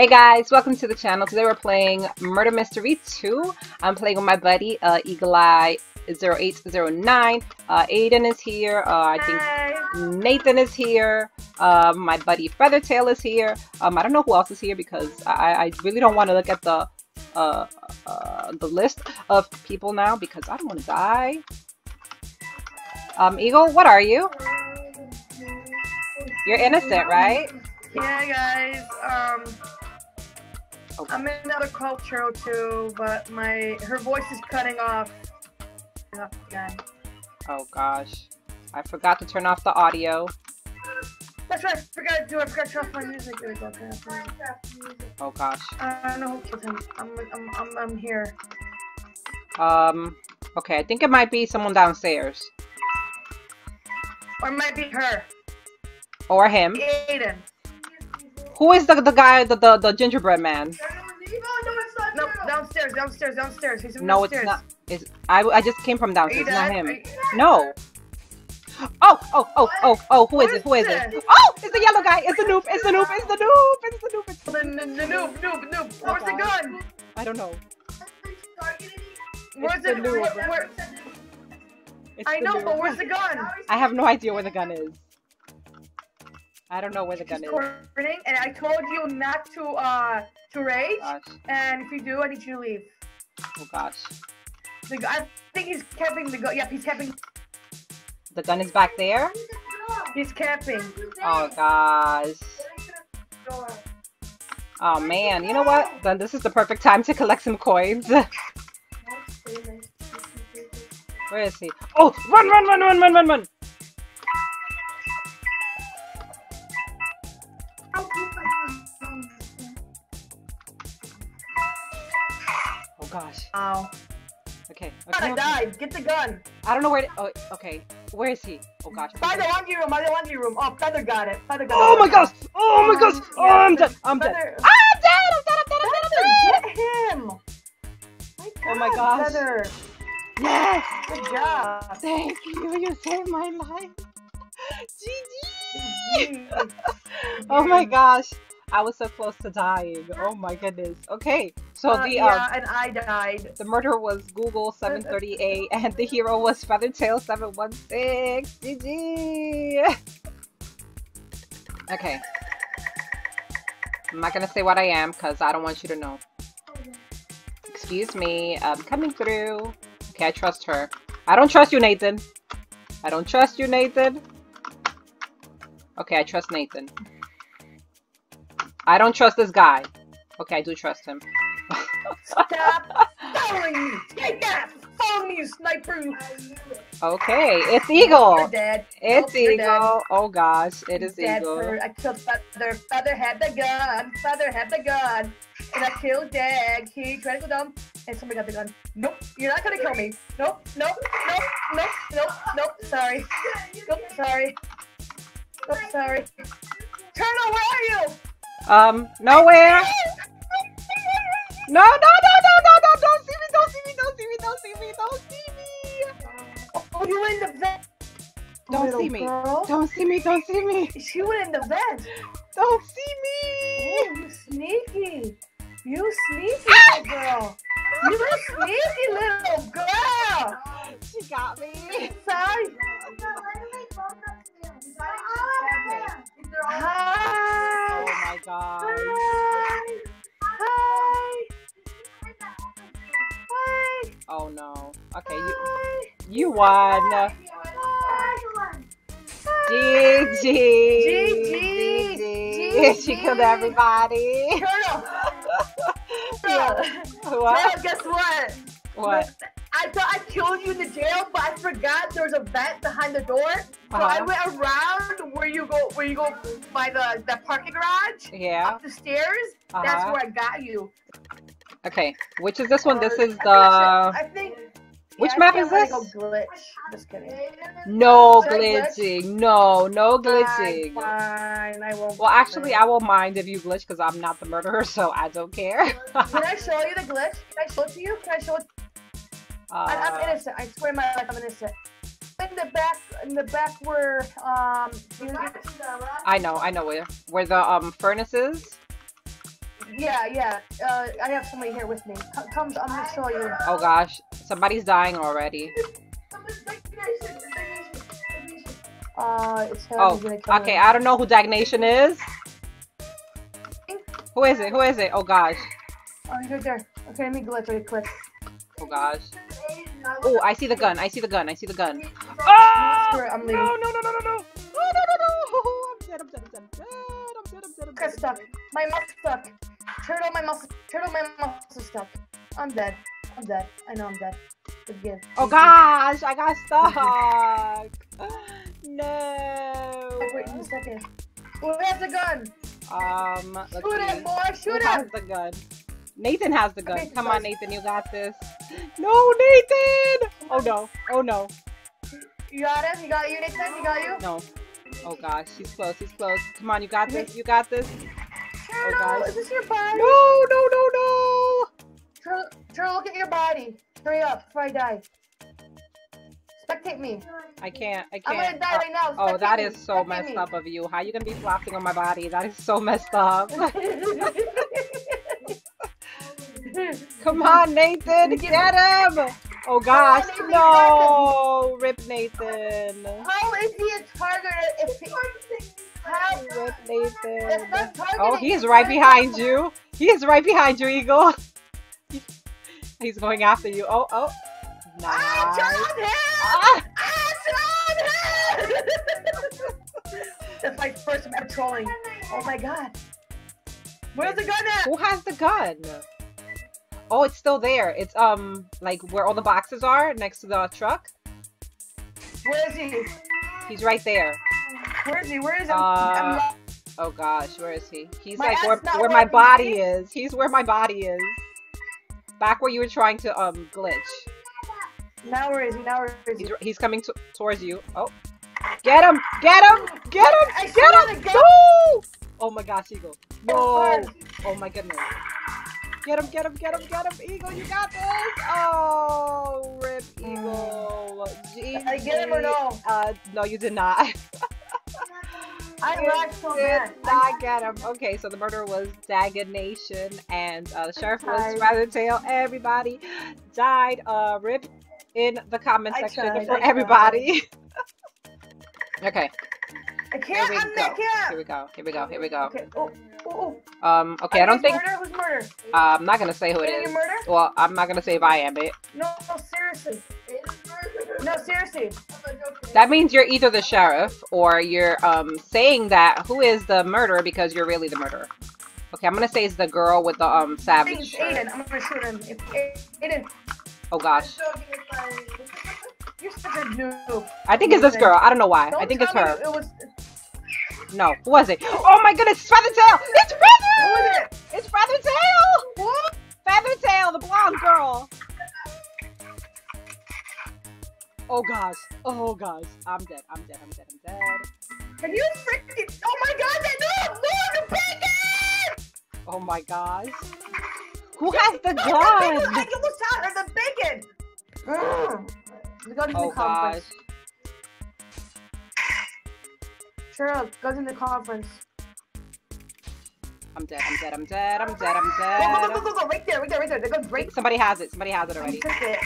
Hey guys, welcome to the channel. Today we're playing Murder Mystery 2. I'm playing with my buddy, uh, Eagle Eye 0809. Uh, Aiden is here. Uh, I think Hi. Nathan is here. Uh, my buddy Feathertail is here. Um, I don't know who else is here because I, I really don't want to look at the uh, uh, the list of people now because I don't want to die. Um, Eagle, what are you? You're innocent, right? Yeah, guys. Um, Okay. I'm in another culture too, but my her voice is cutting off. Again. Oh gosh. I forgot to turn off the audio. That's right. I forgot to do. I forgot to turn off my music. There we go. Turn off my music. Oh gosh. I don't know who killed him. I'm, I'm, I'm, I'm here. Um, okay, I think it might be someone downstairs. Or it might be her. Or him. Aiden. Who is the, the guy, the, the, the gingerbread man? No, downstairs, downstairs, downstairs. He's No, it's downstairs. not. It's, I, I just came from Are downstairs, you it's not dead? him. Are you- No. Oh, oh, oh, oh, oh, who is it? Who is What it? is Oh, it's the yellow guy. It's the noob. It's the noob. It's the noob. It's the noob. It's The, the, the noob, noob, noob. Where's the Okay. gun? I don't know. Where's the the, noob. where, where, It's I the know, noob. but where's the gun? I have no idea where the gun is. I don't know where the gun is. recording, and I told you not to uh to rage. Gosh. And if you do, I need you to leave. Oh gosh. The, I think he's camping the gun. Yep, he's camping. The gun is back there? He's camping. Oh gosh. Oh man, you know what? Then this is the perfect time to collect some coins. Where is he? Oh, run, run, run, run, run, run, run! Okay. I okay. died. Get the gun. I don't know where. To, oh, okay. Where is he? Oh gosh. By the laundry room. By the laundry room. Oh, Feather got it. Feather got Oh it. Oh my gosh! Oh my gosh! Oh, I'm dead! I'm dead! Ah, I'm dead! I'm dead! I'm dead! I'm dead! I'm dead! Get him. My Oh my gosh. Feather. Yes! Good job. Thank you, you saved my life. GG! Oh my gosh, I was so close to dying. Oh my goodness. Okay, so Uh, the yeah, uh, and I died. the murder was Google 738 and the hero was Feathertail 716. GG! Okay. I'm not gonna say what I am because I don't want you to know. Excuse me, I'm coming through. Okay, I trust her. I don't trust you, Nathan. I don't trust you, Nathan. Okay, I trust Nathan. I don't trust this guy. Okay, I do trust him. Stop following me. Take that. Follow me, you sniper. Okay, it's Eagle. dead. It's you're dead. Eagle. Oh gosh, it is Dead Eagle. for- I killed Feather. Feather had the gun. Feather had the gun. And I killed Dag. He tried to go down. And somebody got the gun. Nope. You're not gonna kill me. Nope. Nope. Nope. Nope. Nope. Nope. Sorry. Nope. Sorry. Nope. Sorry. Turtle, where are you? Um, nowhere. No, no, no, no, no, no! Don't see me! Don't see me! Don't see me! Don't see me! Don't see me! Oh, you in the vent. Don't see me! Girl. Don't see me! Don't see me! She went in the vent. Don't see me! Oh, you sneaky. You sneaky Ah! little girl. You sneaky little girl. She got me. Sorry. Hi. Oh. Hi. Hi. Hi. Oh no. Okay, you Hi. you won. Hi. GG. GG. GG. She killed everybody. Turtle. Yeah. Turtle. What? Guess what? What? I thought I killed you in the jail, but I forgot there was a vent behind the door. So I Uh-huh. went around where you go, where you go by the the parking garage, Yeah. up the stairs. That's Uh-huh. where I got you. Okay. Which is this one? This Or- is I think I the. should- I think. Which yeah, map is this? Go glitch. Just kidding. No Should I glitch? glitching. No, no glitching. Fine, I won't. Well, actually, glitch. I won't mind if you glitch because I'm not the murderer, so I don't care. Can I show you the glitch? Can I show it to you? Can I show it? I, I'm Uh, innocent. I swear my life, I'm innocent. In the back, in the back where um. I know, I know where where the um furnace is. Yeah, yeah. Uh, I have somebody here with me. C- Come, I'm gonna show you. Oh gosh, somebody's dying already. Uh. Oh, He's gonna kill okay. I don't know who Dagnation is. Who is it? Who is it? Oh gosh. Oh, he's right there. Okay, let me glitch really quick. Oh gosh. Oh, I see the gun. I see the gun. I see the gun. Oh! it, I'm No, leaving. no, no, no, no, no. Oh, no, no, no. I'm dead, I'm dead, I'm dead, I'm dead. I'm dead, I'm dead, I'm dead. stuck. My is stuck. Turtle, my mouse. Turtle, my is stuck. I'm dead. I'm dead. I know I'm dead. Forgive. Oh gosh, I got stuck. No. Wait a second. Who has the gun? Um, Shoot see. him, boy. Who Shoot has him. the gun? Nathan has the gun. Nathan Come on. Nathan, you got this. No, Nathan! Oh no, oh no, You got him? He got you, Nathan? He got you? no. Oh gosh, he's close, he's close. Come on, you got this, you got this. Turtle, oh, gosh. is this your body? No, no, no, no! Turtle, Turtle, look at your body. Hurry up before I die. Spectate me. I can't, I can't. I'm gonna die right now. Oh, oh that Spectate is so Spectate messed me. up of you. How you gonna be flopping on my body? That is so messed up. Come on, Nathan, get him! Oh gosh, Nathan, no! Rip Nathan. How is he a target if he... How? Rip Nathan. Oh, he's right behind you. He is right behind you, Eagle. He's going after you. Oh, oh. Ah, Nice. turn on him! Ah, turn on him! That's my first time ever trolling. Oh my god. Where's the gun at? Who has the gun? Oh, it's still there. It's um like where all the boxes are next to the truck. Where is he? He's right there. Where is he? Where is he? Uh, Oh gosh, where is he? He's My like where, where my body see? is. He's where my body is. Back where you were trying to um glitch. now where is he? Now where is he? He's he's coming to towards you. Oh, get him! Get him! Get him! I Get him! God. Oh my gosh, Eagle. No! Oh my goodness. Get him! Get him! Get him! Get him! Eagle, you got this! Oh, rip Eagle. Did I get him or no? Uh, no, you did not. I lagged so bad. not get him. Okay, so the murderer was Dagnation, and uh, the sheriff was tried. Feathertail. Everybody died. Uh, rip in the comment I section tried, for I everybody. okay, I here can't. we I'm go. I. Here we go. Here we go. Here we go. Okay. Oh. Um, okay, I don't think. Murder? Who's murder? Uh, I'm not gonna say who it is. murder? Well, I'm not gonna say if I am it. No, no, seriously. No, seriously. That means you're either the sheriff or you're um saying that who is the murderer because you're really the murderer. Okay, I'm gonna say it's the girl with the um savage It's. Aiden. I'm gonna shoot him. Aiden, Oh gosh, you're such a noob. I think it's this girl. I don't know why. Don't I think it's her. It was. No, who was it? Oh my goodness, Feathertail! It's Feather! it? It's Feathertail! What? Feathertail, the blonde girl. Oh gosh. Oh gosh. I'm dead. I'm dead. I'm dead. I'm dead. Can you freaking? Oh my God! That noob! Noob! The bacon! Oh my gosh. Who has the No, gun? I almost shot her. The bacon. Mm. The Oh the conference. gosh. Sure, guns in the conference. I'm dead. I'm dead. I'm dead. I'm dead. I'm dead. Go, go, go, go, go, right there, right there, right there. The gun's right. Somebody has it. Somebody has it already. took it.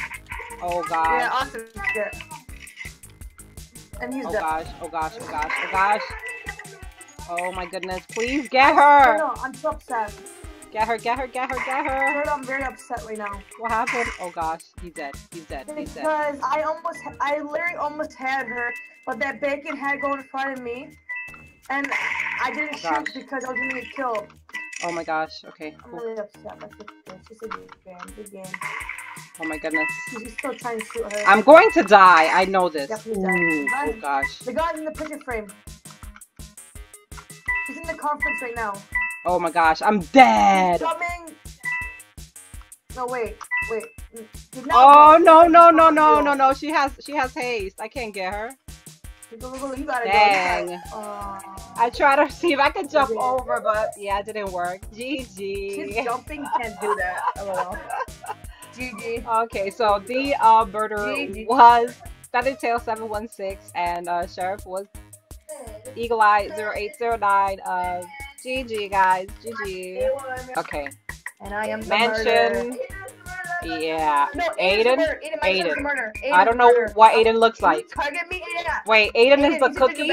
Oh Yeah, awesome. Yeah. And he's Oh dead. gosh. Oh gosh. Oh gosh. Oh gosh. Oh my goodness. Please get No, her. no, I'm so upset. Get her. Get her. Get her. Get her. Sure, I'm very upset right now. What happened? Oh gosh. He's dead. He's dead. He's dead. Because I almost, I literally almost had her, but that bacon had to go in front of me, and I didn't Gosh. shoot because I was gonna get killed. Oh my gosh. Okay. I'm really upset. Thing. It's just a good game. Good game. Oh my goodness. He's he's still trying to shoot her. I'm going to die. I know this. Definitely die. oh gosh. The guy's in the picture frame. He's in the conference right now. Oh my gosh. I'm dead. Coming. No, wait, wait. Oh no no no no no no. She has she has haste. I can't get her. Dang. Go. Aw. I tried to see if I could jump Okay. over, but yeah, it didn't work. She's GG. jumping, can't do that. LOL. GG. Okay, so the uh, murderer GG. was Feathertail 716 and uh, Sheriff was Eagle Eye 0809. Uh, GG, guys. GG. Okay. And I am the murderer. Mansion. Yeah. No, Aiden's Aiden? Aiden, Aiden. I don't know what Aiden looks like. Target me, Aiden. Wait, Aiden is the he's a cookie?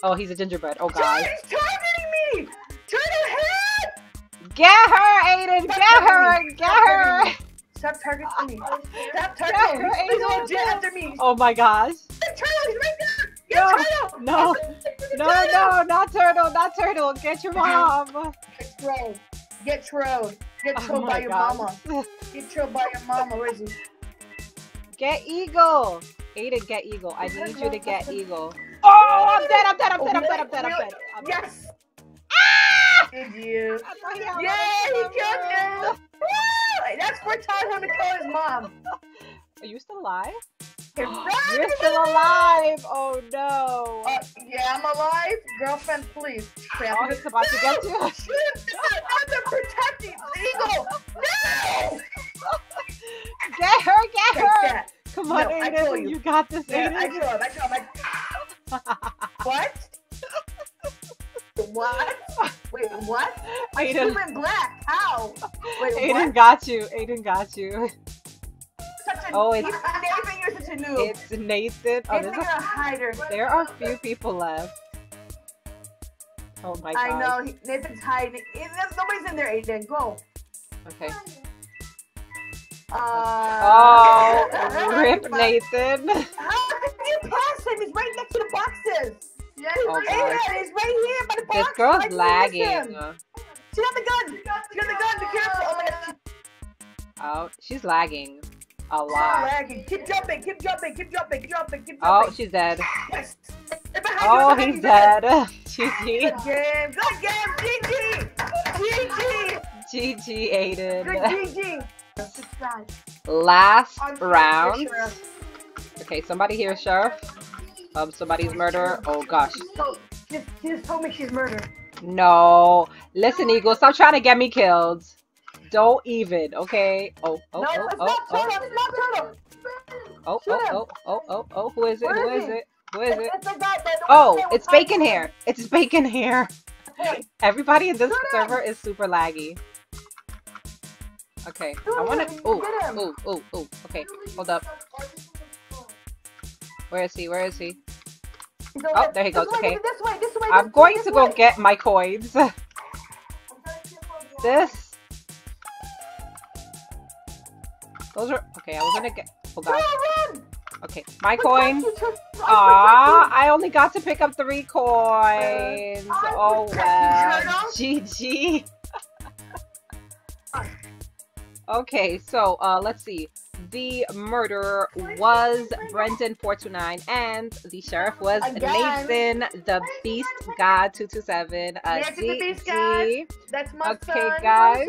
Gingerbread. Oh, he's a gingerbread. Oh, God. he's targeting me! Turn your head! Get her, Aiden! Get her! Get her! Stop targeting me. Stop targeting me. He's Aiden. legit after me. Oh, my gosh. The turtle, he's right there. No, Get turtle. no, The No, turtle. no, not turtle, not turtle. Get your mom. Get trolled. Get trolled. Get Oh trolled by your God. mama. Get trolled by your mama. Where is he? Get eagle. Aiden, get eagle. I need you to get eagle. Oh, I'm dead, I'm dead, I'm dead, I'm dead, I'm dead, I'm dead. I'm dead. Yes. Ah! Did you? I Yeah, he killed you. That's for telling him to kill his mom. Are you still alive? You're still alive. Oh no. Uh, yeah, I'm alive. Girlfriend, please. Oh, he's about to get you. I'm the protecting eagle. No! Get her, get Take her. that. Come on, No, Aiden. you. You got this, Yeah, I Aiden. kill him. I kill him. I... What? What? Wait, what? Aiden, Human black. How? Wait, Aiden what? got you. Aiden got you. Such a, Oh, it's- Nathan, you're such a noob. It's Nathan. Oh, Nathan, a, hider. there are few people left. Oh my god. I know. Nathan's hiding. Nobody's in there, Aiden. Go. Okay. Uh, Oh, rip Nathan. To the boxes. Yeah, he's Oh, right God. here. He's right here by the boxes. This girl's Why'd you miss lagging. him? She got the gun. She got the gun. Be careful. Oh, oh my god. Oh, she's lagging a She's lot. lagging. Keep jumping. Keep jumping. Keep jumping. Keep jumping. Keep Oh, she's dead. Yes. Oh, you, he's dead. GG. Good game. Good game. GG. GG. GG, Good Aiden. GG. Last round. Okay, somebody here, Sheriff. Um, somebody's murderer. Oh gosh. She just, she just told me she's murdered. No. Listen, Eagle, stop trying to get me killed. Don't even, okay? Oh, oh, no, oh, it's oh, not oh, Turtle. Not Turtle. oh, Shoot him. oh, oh, oh, oh, oh, who is it? Where Who is is it? Who is It's, it? it's the guy that the Oh, one that was it's bacon here. It's bacon here. Hey, Everybody in this Shoot him. server is super laggy. Okay, Shoot I wanna. Oh, oh, oh, oh. Okay, hold up. Where is he? Where is he? over Oh, there he goes, This way, okay. This way, this way. I'm going to go get my coins. This. Those are okay. I was gonna get. Oh Turtle, god. Okay, my Protect coin. you, I Ah, I only got to pick up three coins. Oh well. GG. Okay, so uh, let's see. The murderer was Brendan429, and the sheriff was Again. Nathan, the Beast God 227. Uh, the Beast God. That's my Okay, son. guys.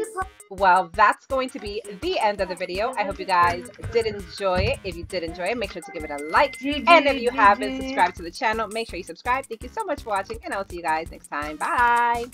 Well, that's going to be the end of the video. I hope you guys did enjoy it. If you did enjoy it, make sure to give it a like. And if you haven't subscribed to the channel, make sure you subscribe. Thank you so much for watching, and I'll see you guys next time. Bye.